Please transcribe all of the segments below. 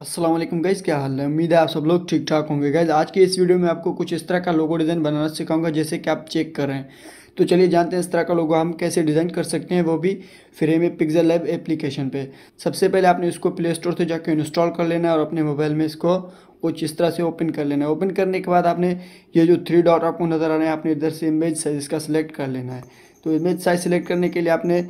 अस्सलाम वालेकुम गाइज़ क्या हाल है? उम्मीद है आप सब लोग ठीक ठाक होंगे। गाइज़ आज की इस वीडियो में आपको कुछ इस तरह का लोगो डिज़ाइन बनाना सिखाऊँगा, जैसे कि आप चेक कर रहे हैं। तो चलिए जानते हैं इस तरह का लोगो हम कैसे डिज़ाइन कर सकते हैं, वो भी फ्री में पिक्सल लैब एप्लीकेशन पे। सबसे पहले आपने इसको प्ले स्टोर से जाकर इंस्टॉल कर लेना है और अपने मोबाइल में इसको कुछ इस तरह से ओपन कर लेना है। ओपन करने के बाद आपने ये जो थ्री डॉट आपको नज़र आ रहे हैं, आपने इधर से इमेज साइज़ इसका सिलेक्ट कर लेना है। तो इमेज साइज़ सिलेक्ट करने के लिए आपने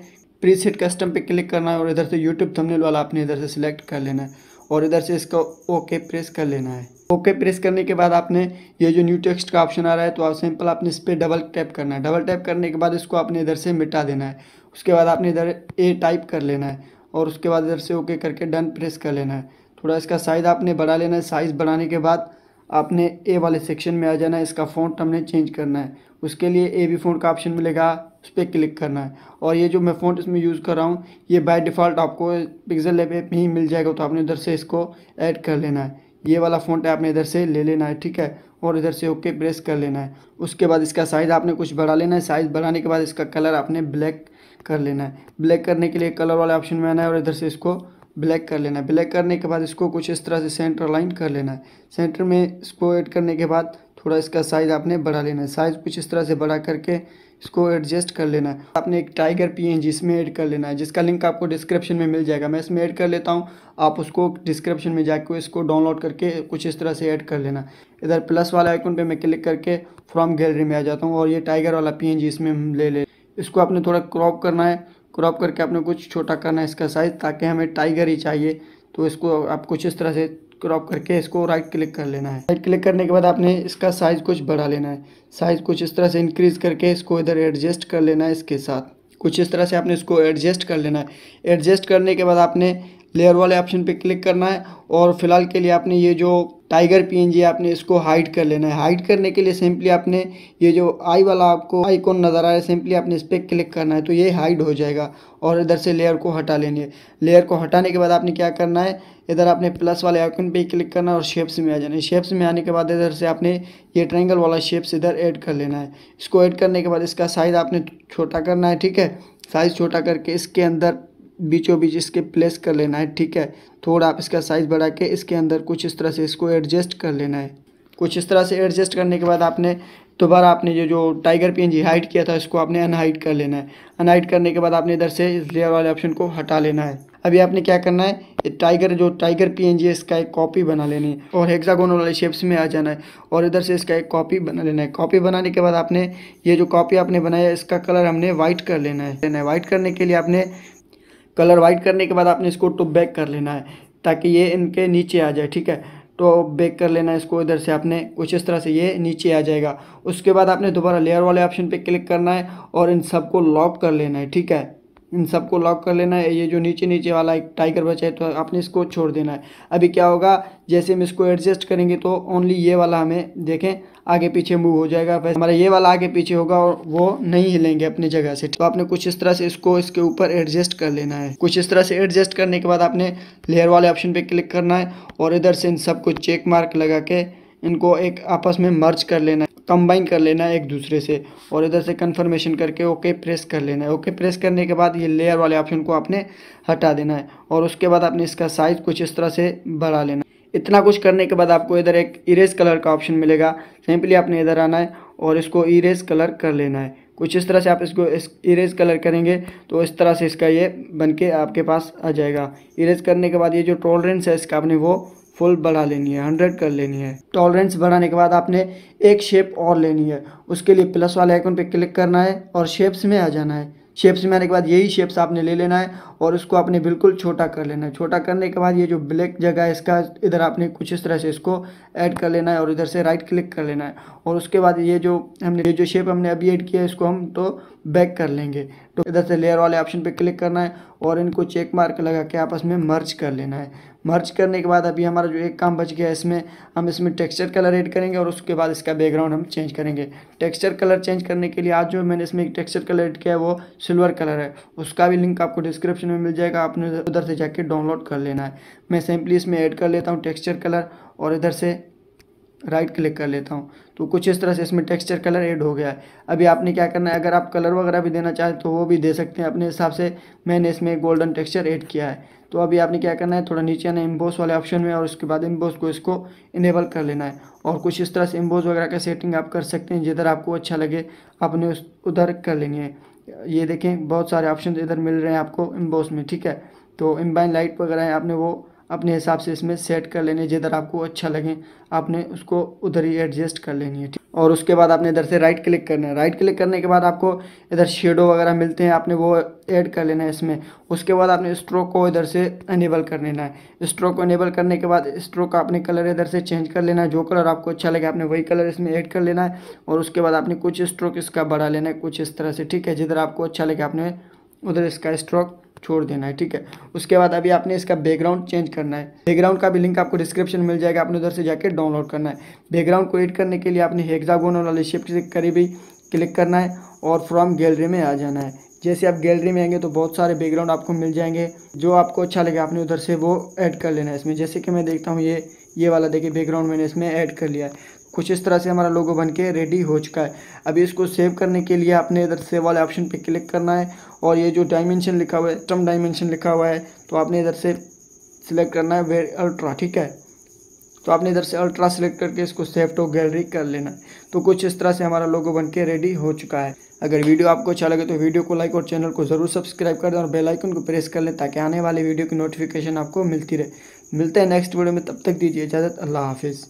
प्रीसेट कस्टम पे क्लिक करना है और इधर से यूट्यूब थंबनेल वाला आपने इधर से सिलेक्ट कर लेना है। और इधर से इसको ओके प्रेस कर लेना है। ओके प्रेस करने के बाद आपने ये जो न्यू टेक्स्ट का ऑप्शन आ रहा है तो आप सिंपल आपने इस पर डबल टैप करना है। डबल टैप करने के बाद इसको आपने इधर से मिटा देना है। उसके बाद आपने इधर ए टाइप कर लेना है और उसके बाद इधर से ओके करके डन प्रेस कर लेना है। थोड़ा इसका साइज़ आपने बढ़ा लेना है। साइज़ बढ़ाने के बाद आपने ए वाले सेक्शन में आ जाना है, इसका फ़ॉन्ट हमने चेंज करना है। उसके लिए ए बी फ़ॉन्ट का ऑप्शन मिलेगा, उस पर क्लिक करना है। और ये जो मैं फ़ॉन्ट इसमें यूज़ कर रहा हूँ, ये बाय डिफ़ॉल्ट आपको पिक्सल लैब ऐप में ही मिल जाएगा तो आपने इधर से इसको ऐड कर लेना है। ये वाला फ़ॉन्ट आपने इधर से ले लेना है, ठीक है? और इधर से ओके प्रेस कर लेना है। उसके बाद इसका साइज़ आपने कुछ बढ़ा लेना है। साइज़ बढ़ाने के बाद इसका कलर आपने ब्लैक कर लेना है। ब्लैक करने के लिए कलर वाले ऑप्शन में आना है और इधर से इसको ब्लैक कर लेना है। ब्लैक करने के बाद इसको कुछ इस तरह से सेंटर लाइन कर लेना है। सेंटर में इसको ऐड करने के बाद थोड़ा इसका साइज़ आपने बढ़ा लेना है। साइज़ कुछ इस तरह से बढ़ा करके इसको एडजस्ट कर लेना है। आपने एक टाइगर पी एन इसमें ऐड कर लेना है, जिसका लिंक आपको डिस्क्रिप्शन में मिल जाएगा। मैं इसमें ऐड कर लेता हूँ। आप उसको डिस्क्रिप्शन में जाकर इसको डाउनलोड करके कुछ इस तरह से ऐड कर लेना इधर प्लस वाला आइकन पे मैं क्लिक करके फ्रॉम गैलरी में आ जाता हूँ और ये टाइगर वाला पीएनजी इसमें ले ले। इसको आपने थोड़ा क्रॉप करना है। क्रॉप करके आपने कुछ छोटा करना है इसका साइज़ ताकि हमें टाइगर ही चाहिए। तो इसको आप कुछ इस तरह से क्रॉप करके इसको राइट क्लिक कर लेना है। राइट क्लिक करने के बाद आपने इसका साइज़ कुछ बढ़ा लेना है। साइज़ कुछ इस तरह से इंक्रीज़ करके इसको इधर एडजस्ट कर लेना है इसके साथ। कुछ इस तरह से आपने इसको एडजस्ट कर लेना है। एडजस्ट करने के बाद आपने लेयर वाले ऑप्शन पे क्लिक करना है और फ़िलहाल के लिए आपने ये जो टाइगर पीएनजी आपने इसको हाइड कर लेना है। हाइड करने के लिए सिंपली आपने ये जो आई वाला आपको आइकॉन नज़र आ रहा है सिंपली आपने इस पर क्लिक करना है तो ये हाइड हो जाएगा और इधर से लेयर को हटा लेनी है लेयर को हटाने के बाद आपने क्या करना है, इधर आपने प्लस वाले आइकन पे क्लिक करना है और शेप्स में आ जाना है। शेप्स में आने के बाद इधर से आपने ये ट्रायंगल वाला शेप्स इधर ऐड कर लेना है। इसको ऐड करने के बाद इसका साइज़ आपने छोटा करना है, ठीक है? साइज़ छोटा करके इसके अंदर बीचों बीच इसके प्लेस कर लेना है, ठीक है? थोड़ा आप इसका साइज़ बढ़ा के इसके अंदर कुछ इस तरह से इसको एडजस्ट कर लेना है। कुछ इस तरह से एडजस्ट करने के बाद आपने दोबारा आपने जो जो टाइगर पी एन हाइट किया था, इसको आपने अनहाइट कर लेना है। अनहाइट करने के बाद आपने इधर से इस लेयर वाले ऑप्शन को हटा लेना है। अभी आपने क्या करना है? टाइगर जो टाइगर पी एन इसका एक कॉपी बना लेनी है और हेक्सागोन वाले शेप्स में आ जाना है और इधर से इसका एक कॉपी बना लेना है। कॉपी बनाने के बाद आपने ये जो कॉपी आपने बनाया इसका कलर हमने वाइट कर लेना है। लेना है वाइट करने के लिए आपने कलर वाइट करने के बाद आपने इसको टू बैक कर लेना है, ताकि ये इनके नीचे आ जाए, ठीक है? तो बैक कर लेना है इसको इधर से आपने, कुछ इस तरह से ये नीचे आ जाएगा। उसके बाद आपने दोबारा लेयर वाले ऑप्शन पे क्लिक करना है और इन सबको लॉक कर लेना है, ठीक है? इन सबको लॉक कर लेना है। ये जो नीचे नीचे वाला एक टाइगर बचा है तो आपने इसको छोड़ देना है। अभी क्या होगा, जैसे हम इसको एडजस्ट करेंगे तो ओनली ये वाला हमें देखें आगे पीछे मूव हो जाएगा, वैसे हमारा ये वाला आगे पीछे होगा और वो नहीं हिलेंगे अपनी जगह से तो आपने कुछ इस तरह से इसको इसके ऊपर एडजस्ट कर लेना है। कुछ इस तरह से एडजस्ट करने के बाद आपने लेयर वाले ऑप्शन पे क्लिक करना है और इधर से इन सबको चेक मार्क लगा के इनको एक आपस में मर्ज कर लेना है कंबाइन कर लेना है एक दूसरे से और इधर से कन्फर्मेशन करके ओके प्रेस कर लेना है। ओके प्रेस करने के बाद ये लेयर वाले ऑप्शन को आपने हटा देना है और उसके बाद आपने इसका साइज़ कुछ इस तरह से बढ़ा लेना इतना कुछ करने के बाद आपको इधर एक इरेज कलर का ऑप्शन मिलेगा। सिंपली आपने इधर आना है और इसको इरेज कलर कर लेना है। कुछ इस तरह से आप इसको इस इरेज कलर करेंगे तो इस तरह से इसका ये बन के आपके पास आ जाएगा। इरेज करने के बाद ये जो टॉलरेंस है इसका आपने वो फुल बढ़ा लेनी है हंड्रेड कर लेनी है। टॉलरेंस बढ़ाने के बाद आपने एक शेप और लेनी है। उसके लिए प्लस वाले आइकन पे क्लिक करना है और शेप्स में आ जाना है। शेप्स में आने के बाद यही शेप्स आपने ले लेना है और उसको आपने बिल्कुल छोटा कर लेना है। छोटा करने के बाद ये जो ब्लैक जगह है, इसका इधर आपने कुछ इस तरह से इसको ऐड कर लेना है और इधर से राइट क्लिक कर लेना है। और उसके बाद ये जो हमने, ये जो शेप हमने अभी ऐड किया है, इसको हम तो बैक कर लेंगे। तो इधर से लेयर वाले ऑप्शन पर क्लिक करना है और इनको चेक मार्क लगा के आपस में मर्ज कर लेना है। मर्ज करने के बाद अभी हमारा जो एक काम बच गया इसमें हम इसमें टेक्सचर कलर ऐड करेंगे और उसके बाद इसका बैकग्राउंड हम चेंज करेंगे। टेक्सचर कलर चेंज करने के लिए आज जो मैंने इसमें एक टेक्सचर कलर ऐड किया है, वो सिल्वर कलर है। उसका भी लिंक आपको डिस्क्रिप्शन में मिल जाएगा, आपने उधर से जाके डाउनलोड कर लेना है। मैं सिंपली इसमें ऐड कर लेता हूँ टेक्स्चर कलर और इधर से राइट क्लिक कर लेता हूँ। तो कुछ इस तरह से इसमें टेक्सचर कलर ऐड हो गया है। अभी आपने क्या करना है? अगर आप कलर वगैरह भी देना चाहें तो वो भी दे सकते हैं। अपने हिसाब से मैंने इसमें गोल्डन टेक्सचर ऐड किया है। तो अभी आपने क्या करना है? थोड़ा नीचे आना इम्बोस वाले ऑप्शन में और उसके बाद इम्बोस को इसको इनेबल कर लेना है। और कुछ इस तरह से इम्बोस वगैरह का सेटिंग आप कर सकते हैं जिधर आपको अच्छा लगे आपने उस, उधर कर है ये देखें, बहुत सारे ऑप्शन इधर मिल रहे हैं आपको इम्बोस में, ठीक है? तो इम्बाइन लाइट वगैरह है, आपने वो अपने हिसाब से इसमें सेट कर लेने जिधर आपको अच्छा लगे, आपने उसको उधर ही एडजस्ट कर लेनी है और उसके बाद आपने इधर से राइट क्लिक करना है। राइट क्लिक करने के बाद आपको इधर शेडो वगैरह मिलते हैं, आपने वो ऐड कर लेना है इसमें। उसके बाद आपने स्ट्रोक को इधर से अनेबल कर लेना है। स्ट्रोक को अनेबल करने के बाद स्ट्रोक का आपने कलर इधर से चेंज कर लेना है। जो कलर आपको अच्छा लगे, आपने वही कलर इसमें ऐड कर लेना है। और उसके बाद आपने कुछ स्ट्रोक इसका बढ़ा लेना है, कुछ इस तरह से, ठीक है? जिधर आपको अच्छा लगे, आपने उधर इसका स्ट्रोक छोड़ देना है, ठीक है? उसके बाद अभी आपने इसका बैकग्राउंड चेंज करना है। बैकग्राउंड का भी लिंक आपको डिस्क्रिप्शन मिल जाएगा, आपने उधर से जाकर डाउनलोड करना है। बैकग्राउंड को एड करने के लिए आपने हेक्सागोन वाले शिफ्ट से करीबी क्लिक करना है और फ्रॉम गैलरी में आ जाना है। जैसे आप गैलरी में आएँगे तो बहुत सारे बैकग्राउंड आपको मिल जाएँगे। जो आपको अच्छा लगे, आपने उधर से वो ऐड कर लेना है इसमें। जैसे कि मैं देखता हूँ, ये ये वाला देखिए बैकग्राउंड मैंने इसमें ऐड कर लिया है। कुछ इस तरह से हमारा लोगो बन के रेडी हो चुका है। अभी इसको सेव करने के लिए आपने इधर सेव वाले ऑप्शन पे क्लिक करना है और ये जो डायमेंशन लिखा हुआ है स्टम डायमेंशन लिखा हुआ है तो आपने इधर से सिलेक्ट करना है वे अल्ट्रा ठीक है? तो आपने इधर से अल्ट्रा सेलेक्ट करके इसको सेव टू गैलरी कर लेना है। तो कुछ इस तरह से हमारा लोगो बन के रेडी हो चुका है। अगर वीडियो आपको अच्छा लगे तो वीडियो को लाइक और चैनल को ज़रूर सब्सक्राइब कर दें और बेल आइकन को प्रेस कर लें ताकि आने वाले वीडियो की नोटिफिकेशन आपको मिलती रहे। मिलते हैं नेक्स्ट वीडियो में, तब तक दीजिए इजाज़त, अल्लाह हाफिज़।